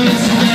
It's